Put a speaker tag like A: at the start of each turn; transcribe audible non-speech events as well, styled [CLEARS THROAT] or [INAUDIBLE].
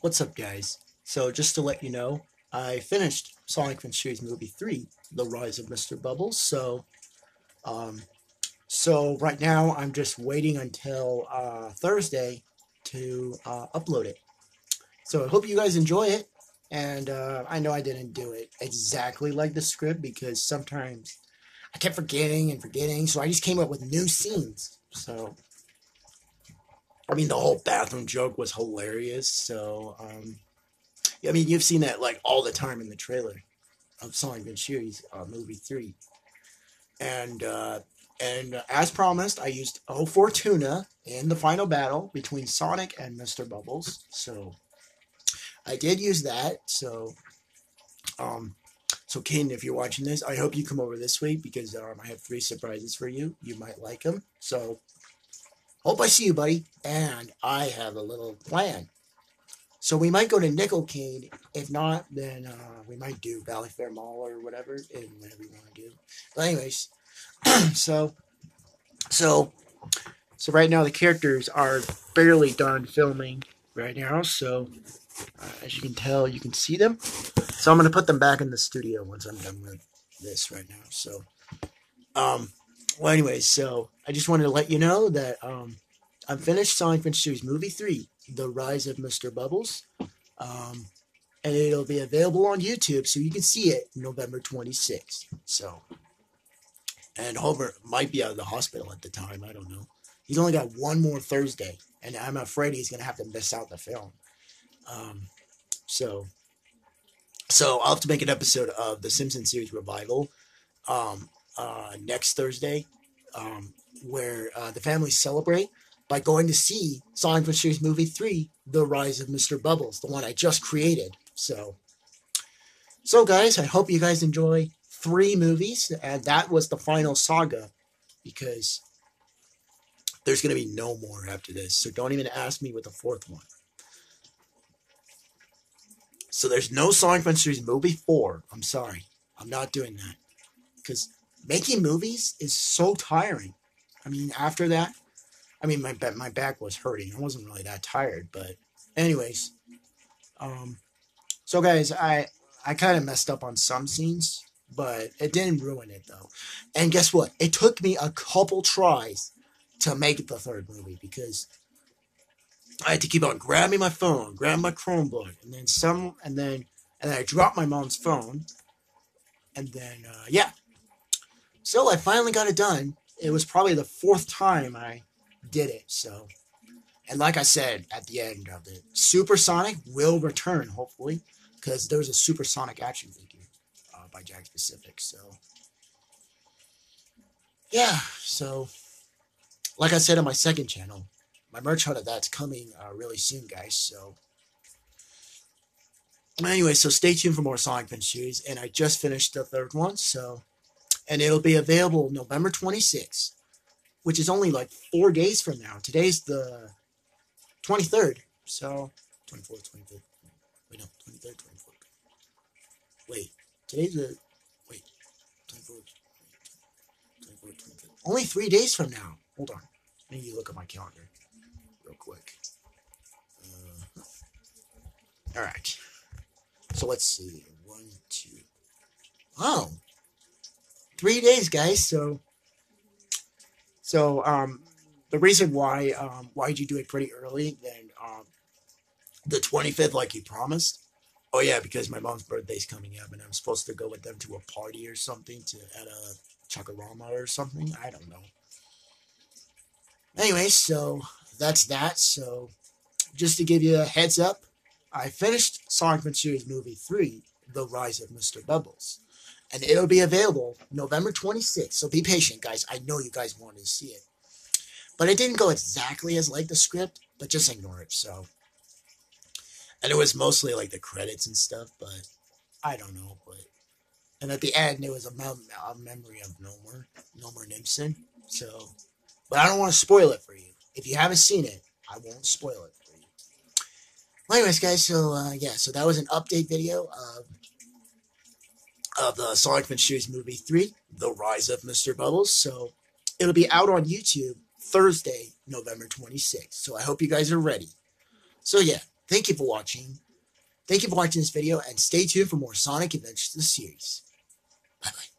A: What's up, guys? So, just to let you know, I finished Sonic Adventures Movie 3, The Rise of Mr. Bubbles. So, um, so right now I'm just waiting until uh, Thursday to uh, upload it. So, I hope you guys enjoy it. And uh, I know I didn't do it exactly like the script because sometimes I kept forgetting and forgetting. So, I just came up with new scenes. So, I mean, the whole bathroom joke was hilarious. So, um, I mean, you've seen that like all the time in the trailer of Sonic Adventures uh, movie three, and uh, and uh, as promised, I used O Fortuna in the final battle between Sonic and Mr. Bubbles. So, I did use that. So, um, so Ken, if you're watching this, I hope you come over this week because um, I have three surprises for you. You might like them. So Hope I see you, buddy. And I have a little plan. So we might go to Nickel Cane. If not, then uh, we might do Valley Fair Mall or whatever, and whatever you want to do. But anyways, [CLEARS THROAT] so so so right now the characters are barely done filming right now. So uh, as you can tell, you can see them. So I'm gonna put them back in the studio once I'm done with this right now. So um well, anyways, so I just wanted to let you know that um, I'm finished Sonic Adventures Movie 3, The Rise of Mr. Bubbles. Um, and it'll be available on YouTube so you can see it November 26th. So, and Homer might be out of the hospital at the time. I don't know. He's only got one more Thursday, and I'm afraid he's going to have to miss out the film. Um, so, so I'll have to make an episode of the Simpsons series revival. Um, uh, next Thursday, um, where uh, the families celebrate by going to see Sonic series movie three, The Rise of Mr. Bubbles, the one I just created. So, so guys, I hope you guys enjoy three movies, and that was the final saga, because there's going to be no more after this. So don't even ask me with the fourth one. So there's no Sonic Adventures movie four. I'm sorry, I'm not doing that because making movies is so tiring. I mean, after that, I mean, my my back was hurting. I wasn't really that tired, but anyways, um, so guys, I I kind of messed up on some scenes, but it didn't ruin it though. And guess what? It took me a couple tries to make it the third movie because I had to keep on grabbing my phone, grab my Chromebook, and then some, and then and then I dropped my mom's phone, and then uh, yeah, so I finally got it done. It was probably the fourth time I did it. So, and like I said at the end of it, Supersonic will return hopefully because there's a Supersonic action figure uh, by Jakks Pacific. So, yeah. So, like I said on my second channel, my merch hunt of that's coming uh, really soon, guys. So. Anyway, so stay tuned for more Sonic Adventures, and I just finished the third one, so and it'll be available November 26th, which is only like four days from now. Today's the 23rd, so 24th, 25th. Wait, no, 23rd, 24th. Wait, today's the wait, 24th, 24th, 25th. Only three days from now. Hold on, need to look at my calendar real quick. Uh, all right, so let's see. One, two. Oh, three days, guys. So, so um, the reason why um, why did you do it pretty early than um, the 25th, like you promised? Oh yeah, because my mom's birthday's coming up, and I'm supposed to go with them to a party or something to at a Chocorama or something. I don't know. Anyway, so that's that. So, just to give you a heads up, I finished Sonic Adventures movie three, The Rise of Mr. Bubbles and it'll be available November 26th. So be patient, guys. I know you guys wanted to see it. But it didn't go exactly as like the script, but just ignore it. So, and it was mostly like the credits and stuff, but I don't know. But and at the end, it was a, mem- a memory of Nomar, Nomar Nimson. So, but I don't want to spoil it for you. If you haven't seen it, I won't spoil it. Well, anyways, guys, so uh, yeah, so that was an update video of of the Sonic Adventures movie 3, The Rise of Mr. Bubbles. So it'll be out on YouTube Thursday, November 26th. So I hope you guys are ready. So yeah, thank you for watching. Thank you for watching this video and stay tuned for more Sonic Adventures the series. Bye bye.